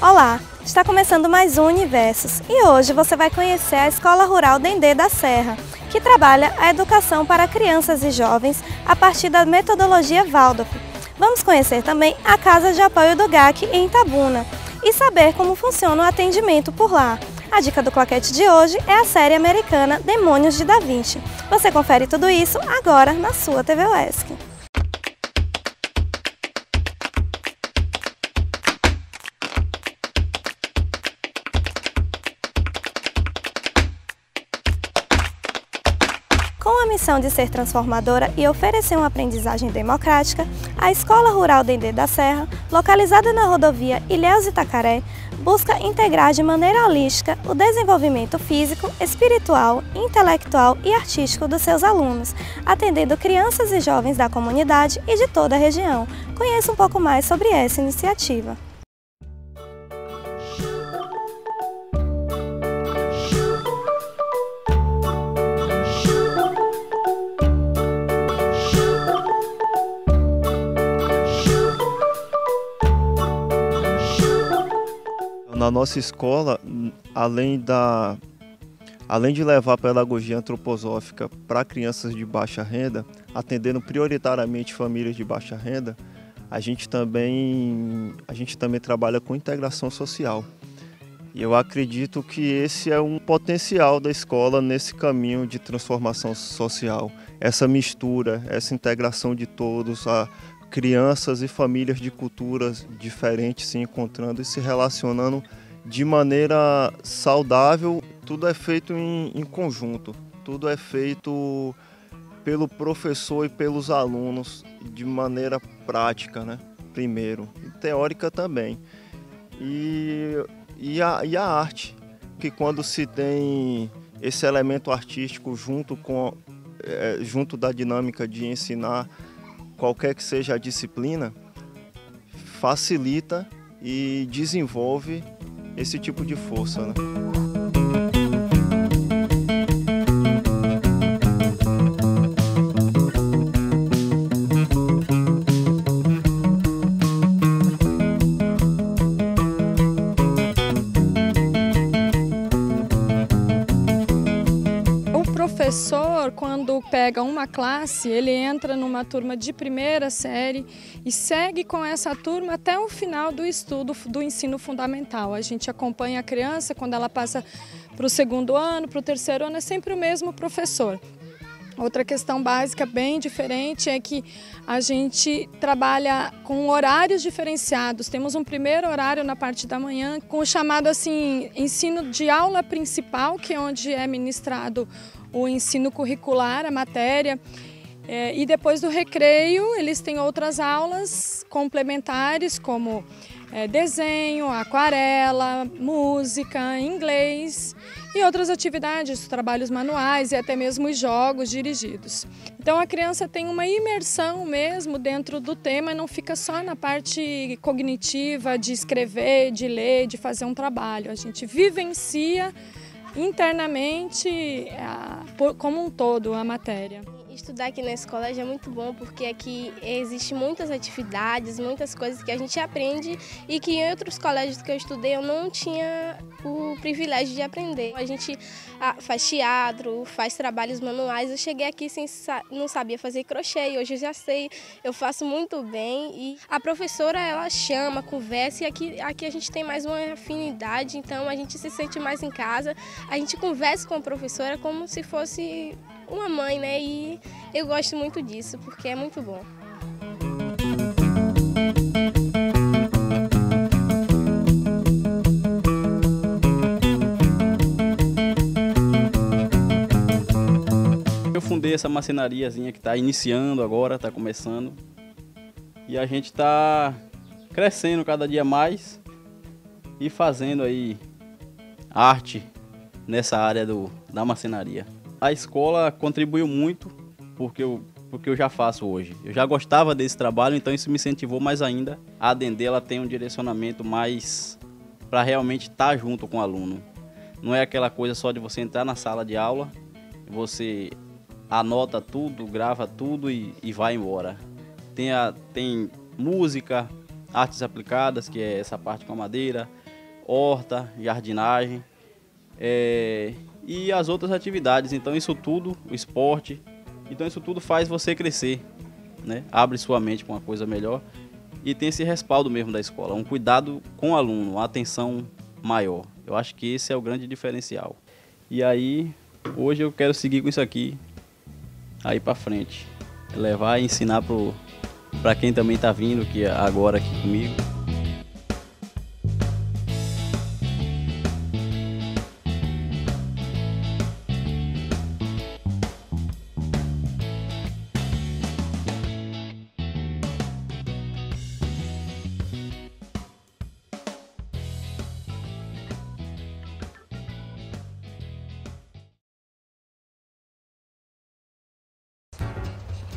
Olá, está começando mais um Universos e hoje você vai conhecer a Escola Rural Dendê da Serra, que trabalha a educação para crianças e jovens a partir da metodologia Waldorf. Vamos conhecer também a Casa de Apoio do GAC em Itabuna e saber como funciona o atendimento por lá. A dica do claquete de hoje é a série americana Demônios de Da Vinci. Você confere tudo isso agora na sua TV UESC. Com a missão de ser transformadora e oferecer uma aprendizagem democrática, a Escola Rural Dendê da Serra, localizada na rodovia Ilhéus Itacaré, busca integrar de maneira holística o desenvolvimento físico, espiritual, intelectual e artístico dos seus alunos, atendendo crianças e jovens da comunidade e de toda a região. Conheça um pouco mais sobre essa iniciativa. Na nossa escola, além da além de levar a pedagogia antroposófica para crianças de baixa renda, atendendo prioritariamente famílias de baixa renda, a gente também a gente também trabalha com integração social. E eu acredito que esse é um potencial da escola nesse caminho de transformação social, essa mistura, essa integração de todos, a, crianças e famílias de culturas diferentes se encontrando e se relacionando de maneira saudável. Tudo é feito em, em conjunto, tudo é feito pelo professor e pelos alunos de maneira prática, né? Primeiro, e teórica também. E, e, a, e a arte, que quando se tem esse elemento artístico junto com é, junto da dinâmica de ensinar qualquer que seja a disciplina, facilita e desenvolve esse tipo de força. Né? Pega uma classe, ele entra numa turma de primeira série e segue com essa turma até o final do estudo do ensino fundamental. A gente acompanha a criança quando ela passa para o segundo ano, para o terceiro ano, é sempre o mesmo professor. Outra questão básica bem diferente é que a gente trabalha com horários diferenciados. Temos um primeiro horário na parte da manhã com o chamado assim ensino de aula principal, que é onde é ministrado o ensino curricular, a matéria. É, e depois do recreio, eles têm outras aulas complementares, como é, desenho, aquarela, música, inglês e outras atividades, trabalhos manuais e até mesmo jogos dirigidos. Então a criança tem uma imersão mesmo dentro do tema não fica só na parte cognitiva de escrever, de ler, de fazer um trabalho. A gente vivencia internamente, como um todo, a matéria. Estudar aqui na escola já é muito bom porque aqui existe muitas atividades, muitas coisas que a gente aprende e que em outros colégios que eu estudei eu não tinha o privilégio de aprender. A gente faz teatro, faz trabalhos manuais. Eu cheguei aqui sem não sabia fazer crochê e hoje eu já sei, eu faço muito bem e a professora ela chama, conversa e aqui aqui a gente tem mais uma afinidade, então a gente se sente mais em casa. A gente conversa com a professora como se fosse uma mãe, né? E eu gosto muito disso, porque é muito bom. Eu fundei essa marcenariazinha que está iniciando agora, está começando. E a gente está crescendo cada dia mais e fazendo aí arte nessa área do, da marcenaria a escola contribuiu muito porque eu, porque eu já faço hoje. Eu já gostava desse trabalho, então isso me incentivou mais ainda. A Dendê ela tem um direcionamento mais para realmente estar tá junto com o aluno. Não é aquela coisa só de você entrar na sala de aula, você anota tudo, grava tudo e, e vai embora. Tem, a, tem música, artes aplicadas, que é essa parte com a madeira, horta, jardinagem é, e as outras atividades. Então isso tudo, o esporte, então isso tudo faz você crescer, né? Abre sua mente para uma coisa melhor e tem esse respaldo mesmo da escola, um cuidado com o aluno, uma atenção maior. Eu acho que esse é o grande diferencial. E aí, hoje eu quero seguir com isso aqui, aí para frente, levar e ensinar para quem também está vindo que é agora aqui comigo.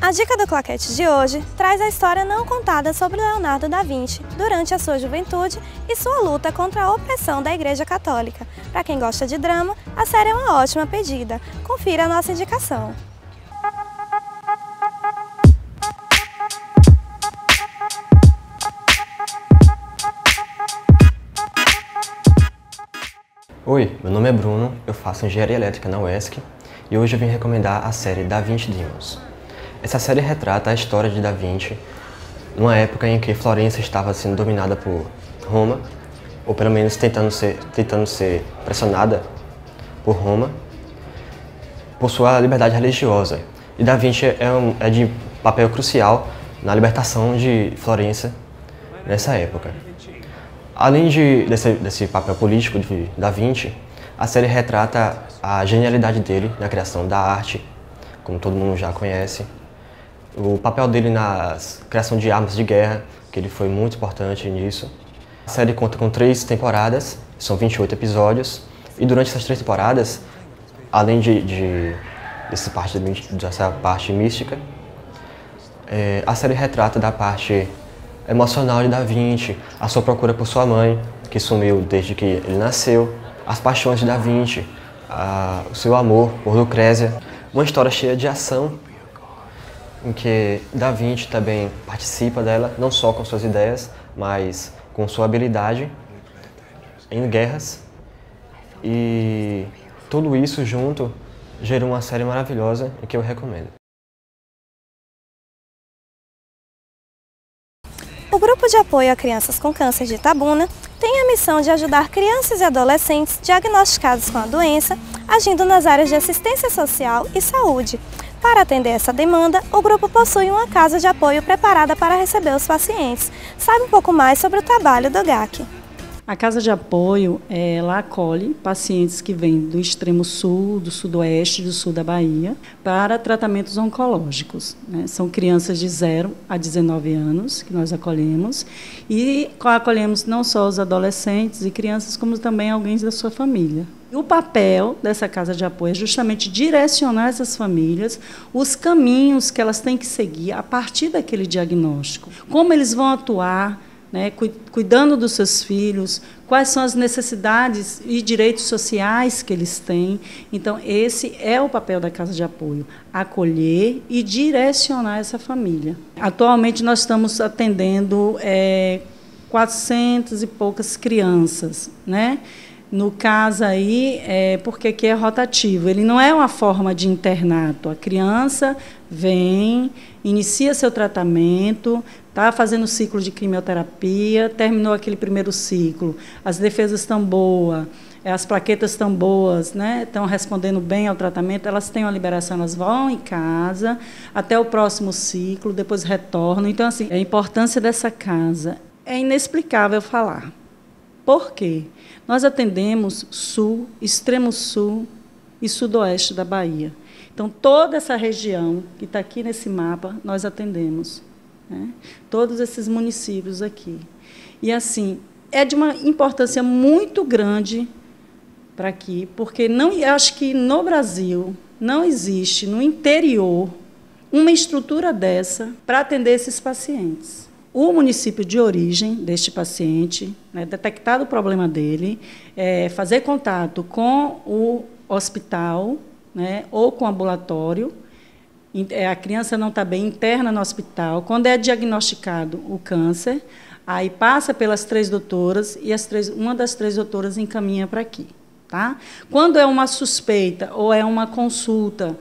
A dica do claquete de hoje traz a história não contada sobre Leonardo da Vinci durante a sua juventude e sua luta contra a opressão da Igreja Católica. Para quem gosta de drama, a série é uma ótima pedida. Confira a nossa indicação. Oi, meu nome é Bruno, eu faço Engenharia Elétrica na UESC e hoje eu vim recomendar a série Da Vinci Demons. Essa série retrata a história de Da Vinci numa época em que Florença estava sendo dominada por Roma, ou pelo menos tentando ser, tentando ser pressionada por Roma, por sua liberdade religiosa. E Da Vinci é, um, é de papel crucial na libertação de Florença nessa época. Além de, desse, desse papel político de Da Vinci, a série retrata a genialidade dele na criação da arte, como todo mundo já conhece, o papel dele na criação de armas de guerra, que ele foi muito importante nisso. A série conta com três temporadas, são 28 episódios, e durante essas três temporadas, além de, de dessa, parte, dessa parte mística, é, a série retrata da parte emocional de Da Vinci, a sua procura por sua mãe, que sumiu desde que ele nasceu, as paixões de Da Vinci, a, o seu amor por Lucrécia, uma história cheia de ação em que Da Vinci também participa dela, não só com suas ideias, mas com sua habilidade em guerras. E tudo isso junto gerou uma série maravilhosa e que eu recomendo. O Grupo de Apoio a Crianças com Câncer de Itabuna tem a missão de ajudar crianças e adolescentes diagnosticados com a doença, agindo nas áreas de assistência social e saúde, para atender essa demanda, o grupo possui uma casa de apoio preparada para receber os pacientes. Sabe um pouco mais sobre o trabalho do GAC. A casa de apoio, ela acolhe pacientes que vêm do extremo sul, do sudoeste do sul da Bahia para tratamentos oncológicos. Né? São crianças de 0 a 19 anos que nós acolhemos e acolhemos não só os adolescentes e crianças, como também alguém da sua família. E o papel dessa casa de apoio é justamente direcionar essas famílias os caminhos que elas têm que seguir a partir daquele diagnóstico. Como eles vão atuar, né, cuidando dos seus filhos, quais são as necessidades e direitos sociais que eles têm. Então, esse é o papel da casa de apoio: acolher e direcionar essa família. Atualmente, nós estamos atendendo é, 400 e poucas crianças, né? No caso aí, é porque aqui é rotativo, ele não é uma forma de internato. A criança vem, inicia seu tratamento, está fazendo ciclo de quimioterapia, terminou aquele primeiro ciclo, as defesas estão boas, as plaquetas estão boas, né? estão respondendo bem ao tratamento, elas têm uma liberação, elas vão em casa até o próximo ciclo, depois retornam. Então, assim, a importância dessa casa é inexplicável falar. Por quê? Nós atendemos sul, extremo sul e sudoeste da Bahia. Então, toda essa região que está aqui nesse mapa, nós atendemos. Né? Todos esses municípios aqui. E, assim, é de uma importância muito grande para aqui, porque não, acho que no Brasil não existe, no interior, uma estrutura dessa para atender esses pacientes o município de origem deste paciente, né, detectado o problema dele, é, fazer contato com o hospital né, ou com o ambulatório. É, a criança não está bem interna no hospital. Quando é diagnosticado o câncer, Aí passa pelas três doutoras e as três, uma das três doutoras encaminha para aqui. Tá? Quando é uma suspeita ou é uma consulta,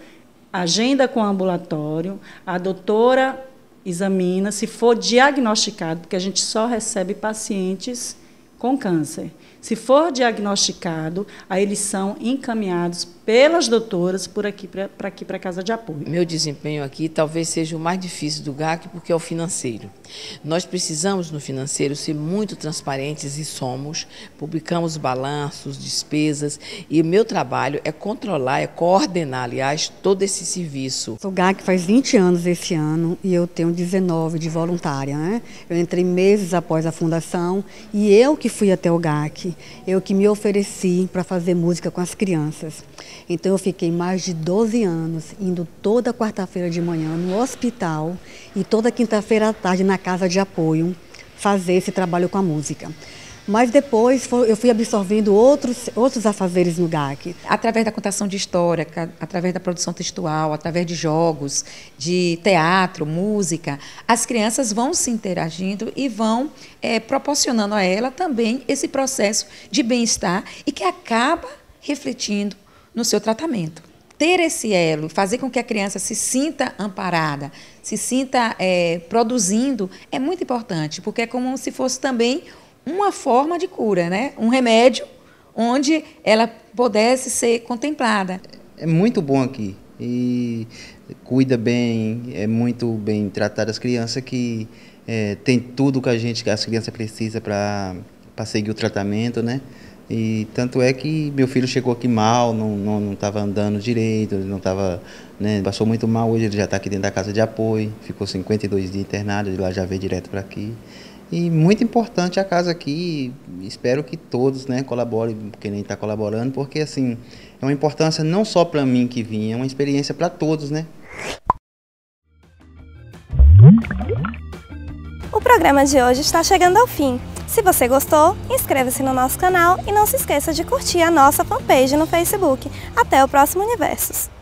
agenda com o ambulatório, a doutora examina, se for diagnosticado, porque a gente só recebe pacientes com câncer. Se for diagnosticado, aí eles são encaminhados pelas doutoras por aqui para aqui para casa de apoio. Meu desempenho aqui talvez seja o mais difícil do GAC porque é o financeiro. Nós precisamos no financeiro ser muito transparentes e somos. Publicamos balanços, despesas e o meu trabalho é controlar, é coordenar, aliás, todo esse serviço. O GAC faz 20 anos esse ano e eu tenho 19 de voluntária. Né? Eu entrei meses após a fundação e eu que fui até o GAC, eu que me ofereci para fazer música com as crianças. Então eu fiquei mais de 12 anos indo toda quarta-feira de manhã no hospital e toda quinta-feira à tarde na casa de apoio fazer esse trabalho com a música. Mas depois eu fui absorvendo outros, outros afazeres no GAC. Através da contação de história, através da produção textual, através de jogos, de teatro, música, as crianças vão se interagindo e vão é, proporcionando a ela também esse processo de bem-estar e que acaba refletindo no seu tratamento. Ter esse elo, fazer com que a criança se sinta amparada, se sinta é, produzindo, é muito importante, porque é como se fosse também uma forma de cura, né? um remédio onde ela pudesse ser contemplada. É muito bom aqui e cuida bem, é muito bem tratada as crianças que é, tem tudo que a gente, que as crianças precisam para seguir o tratamento, né? E tanto é que meu filho chegou aqui mal, não estava não, não andando direito, não estava, né, passou muito mal. Hoje ele já está aqui dentro da casa de apoio, ficou 52 dias internado, de lá já veio direto para aqui. E muito importante a casa aqui, espero que todos né, colaborem, quem está colaborando, porque assim, é uma importância não só para mim que vim, é uma experiência para todos, né? O programa de hoje está chegando ao fim. Se você gostou, inscreva-se no nosso canal e não se esqueça de curtir a nossa fanpage no Facebook. Até o próximo Universos!